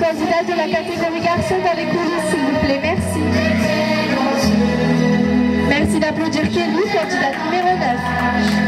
candidat de la catégorie garçon dans les coulisses, s'il vous plaît. Merci. Merci d'applaudir Kelly, candidat numéro 9.